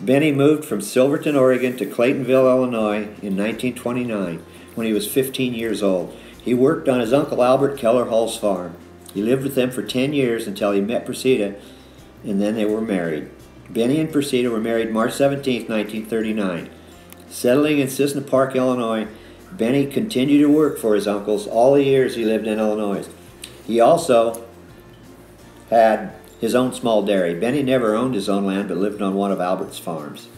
Benny moved from Silverton, Oregon to Claytonville, Illinois in 1929 when he was 15 years old. He worked on his uncle Albert Kellerhals' farm. He lived with them for 10 years until he met Perceda, and then they were married. Benny and Perceda were married March 17, 1939. Settling in Cissna Park, Illinois, Benny continued to work for his uncles all the years he lived in Illinois. He also had his own small dairy. Benny never owned his own land but lived on one of Albert's farms.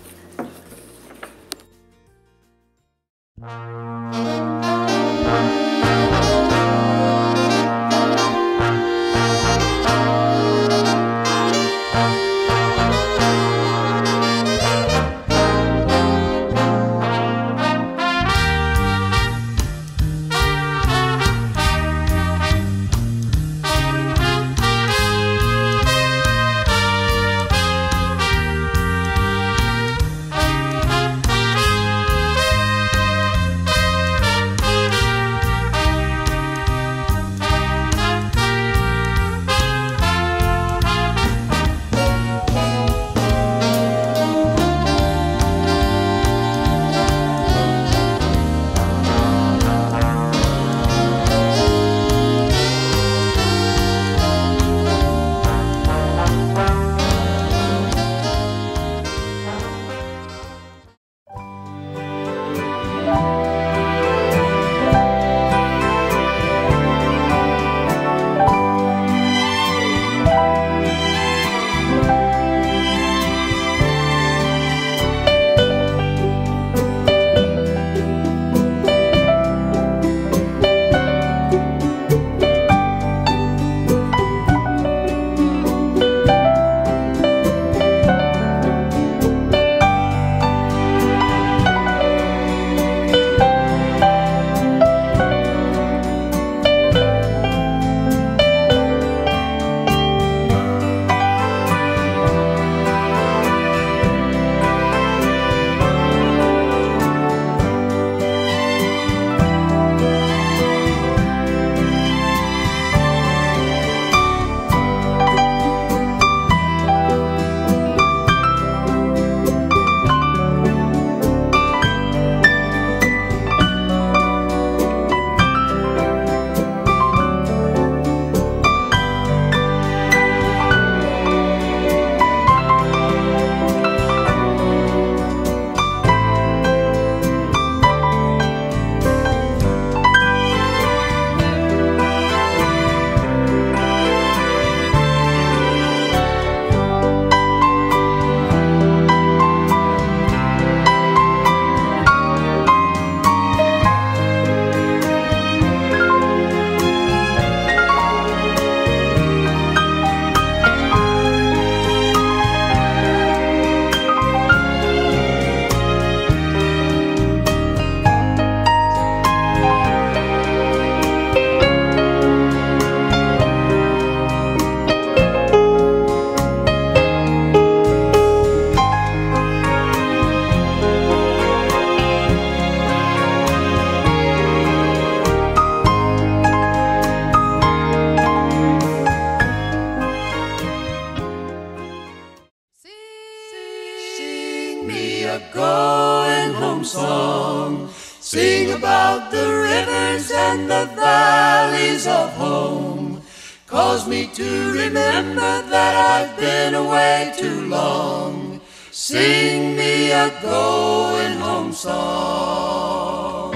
Me to remember that I've been away too long. Sing me a going home song.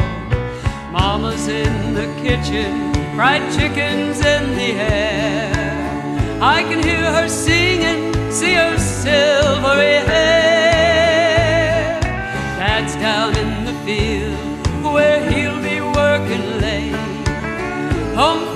Mama's in the kitchen, fried chicken's in the air. I can hear her singing, see her silvery hair. Dad's down in the field where he'll be working late. Home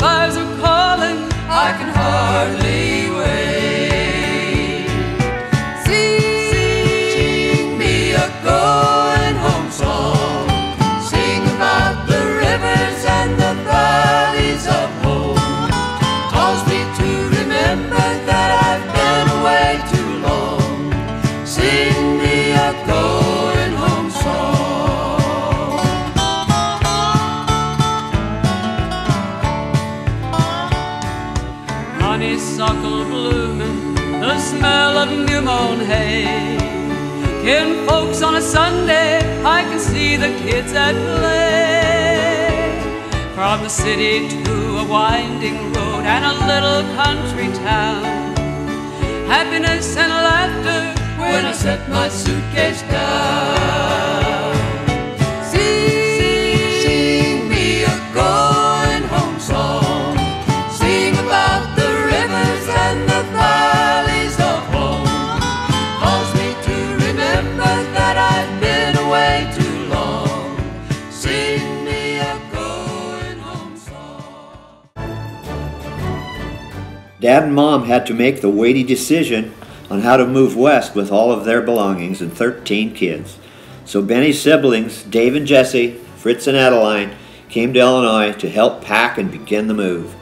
a Sunday, I can see the kids at play. From the city to a winding road and a little country town. Happiness and laughter when I set my suitcase down. Dad and Mom had to make the weighty decision on how to move west with all of their belongings and 13 kids. So Benny's siblings, Dave and Jesse, Fritz and Adeline, came to Illinois to help pack and begin the move.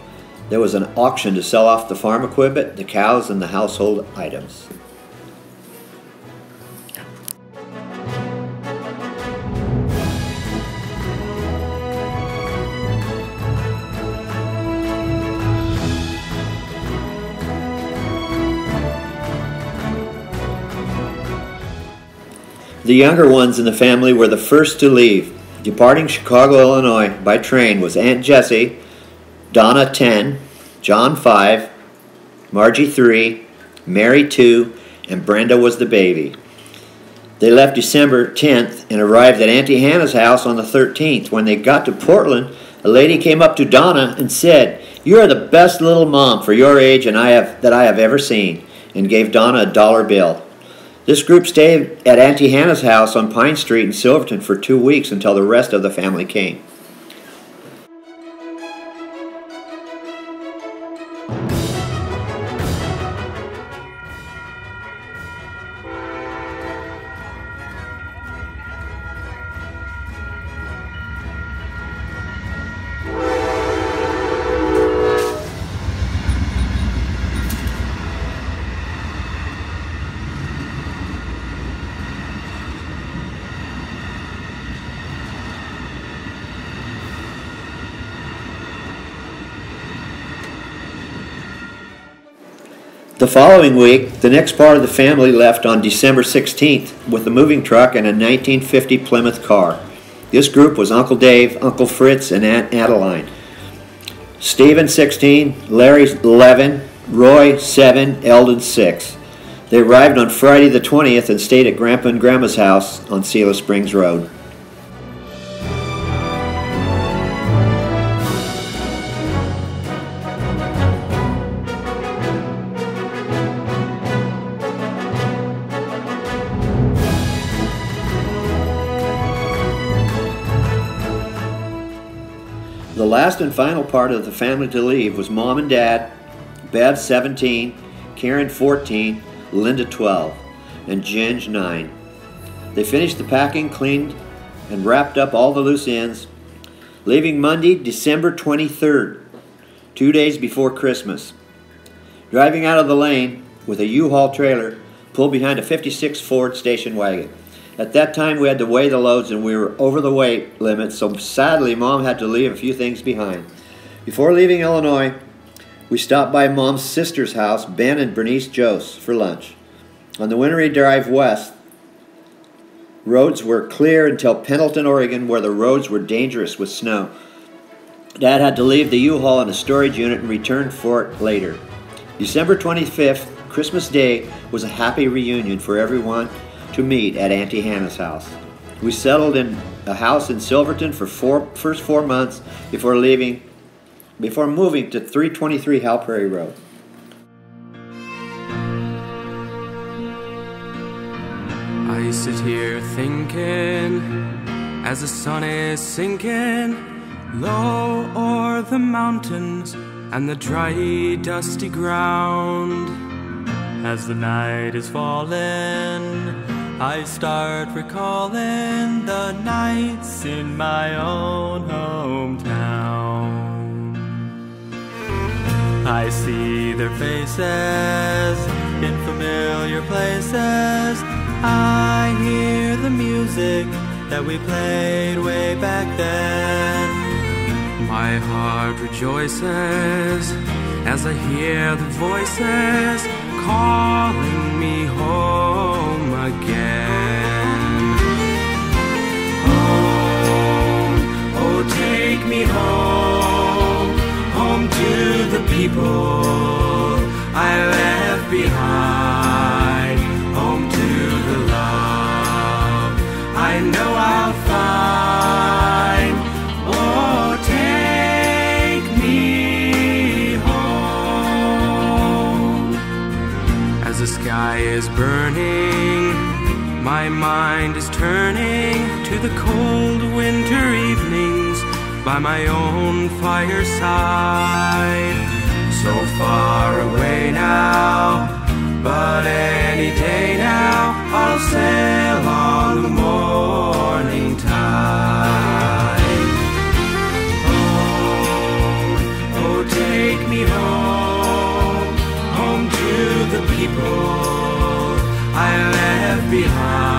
There was an auction to sell off the farm equipment, the cows, and the household items. The younger ones in the family were the first to leave. Departing Chicago, Illinois by train was Aunt Jessie, Donna 10, John 5, Margie 3, Mary 2, and Brenda was the baby. They left December 10th and arrived at Auntie Hannah's house on the 13th. When they got to Portland, a lady came up to Donna and said, "You are the best little mom for your age and I have that I have ever seen," and gave Donna a dollar bill. This group stayed at Auntie Hannah's house on Pine Street in Silverton for two weeks until the rest of the family came. The following week, the next part of the family left on December 16th with a moving truck and a 1950 Plymouth car. This group was Uncle Dave, Uncle Fritz, and Aunt Adeline. Stephen 16, Larry 11, Roy 7, Eldon 6. They arrived on Friday the 20th and stayed at Grandpa and Grandma's house on Sela Springs Road. The last and final part of the family to leave was mom and dad, Bev 17, Karen 14, Linda 12, and Ginge 9. They finished the packing, cleaned, and wrapped up all the loose ends, leaving Monday, December 23rd, two days before Christmas. Driving out of the lane with a U-Haul trailer pulled behind a 56 Ford station wagon. At that time, we had to weigh the loads and we were over the weight limit, so sadly, Mom had to leave a few things behind. Before leaving Illinois, we stopped by Mom's sister's house, Ben and Bernice Jose, for lunch. On the wintry drive west, roads were clear until Pendleton, Oregon, where the roads were dangerous with snow. Dad had to leave the U-Haul in a storage unit and return for it later. December 25th, Christmas Day, was a happy reunion for everyone to meet at Auntie Hannah's house. We settled in a house in Silverton for four first four months before leaving, before moving to 323 Hal Prairie Road. I sit here thinking as the sun is sinking low o'er the mountains and the dry, dusty ground. As the night is falling, I start recalling the nights in my own hometown. I see their faces in familiar places. I hear the music that we played way back then. My heart rejoices as I hear the voices calling me home again. Home, oh take me home, home to the people I left behind, home to the love I know I'll find. Oh, take me home. As the sky is burning, my mind is turning to the cold winter evenings by my own fireside. So far away now, but any day now I'll sail on the moor. behind.